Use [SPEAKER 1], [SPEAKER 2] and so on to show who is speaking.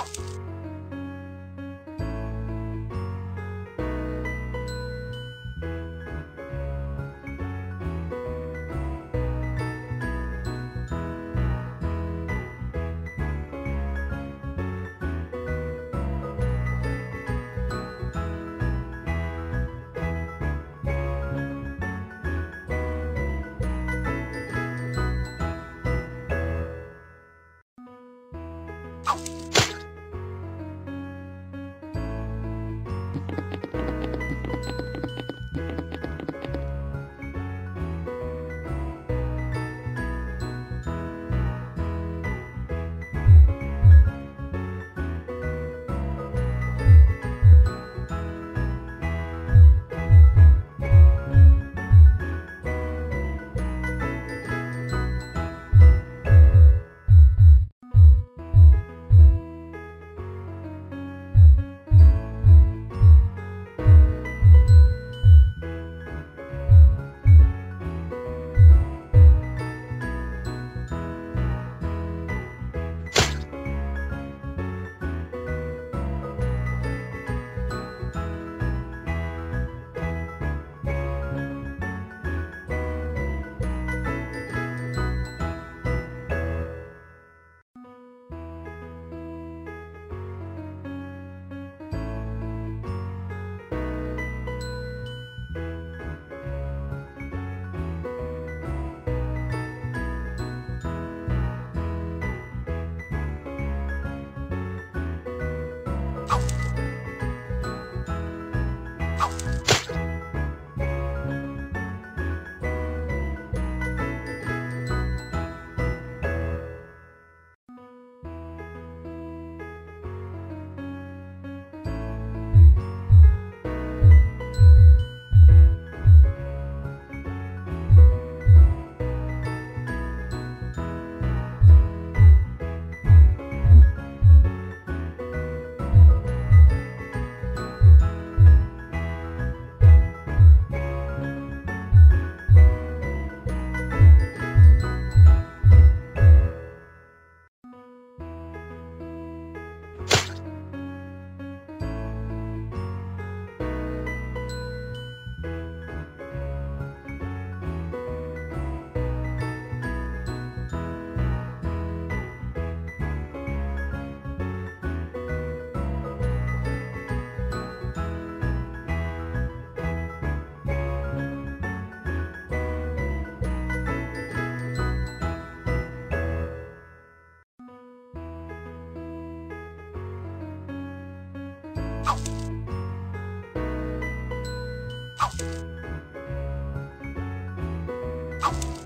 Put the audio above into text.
[SPEAKER 1] you Ow.